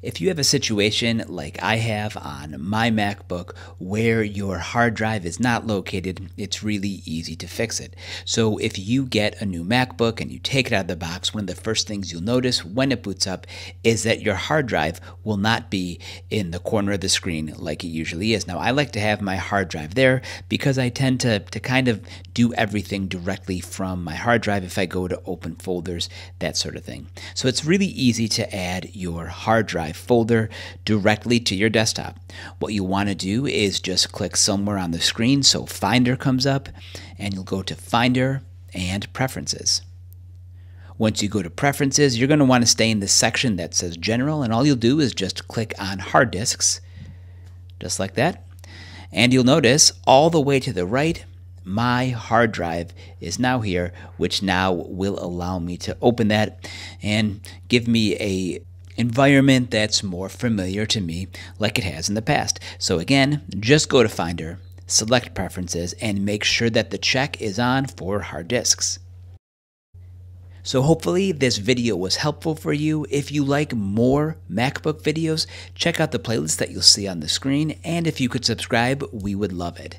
If you have a situation like I have on my MacBook where your hard drive is not located, it's really easy to fix it. So if you get a new MacBook and you take it out of the box, one of the first things you'll notice when it boots up is that your hard drive will not be in the corner of the screen like it usually is. Now I like to have my hard drive there because I tend to, to kind of do everything directly from my hard drive if I go to open folders, that sort of thing. So it's really easy to add your hard drive Drive folder directly to your desktop. What you want to do is just click somewhere on the screen so Finder comes up and you'll go to Finder and Preferences. Once you go to Preferences, you're going to want to stay in the section that says General and all you'll do is just click on Hard Disks, just like that. And you'll notice all the way to the right, my hard drive is now here, which now will allow me to open that and give me a environment that's more familiar to me like it has in the past. So again, just go to Finder, select Preferences, and make sure that the check is on for hard disks. So hopefully this video was helpful for you. If you like more MacBook videos, check out the playlist that you'll see on the screen, and if you could subscribe, we would love it.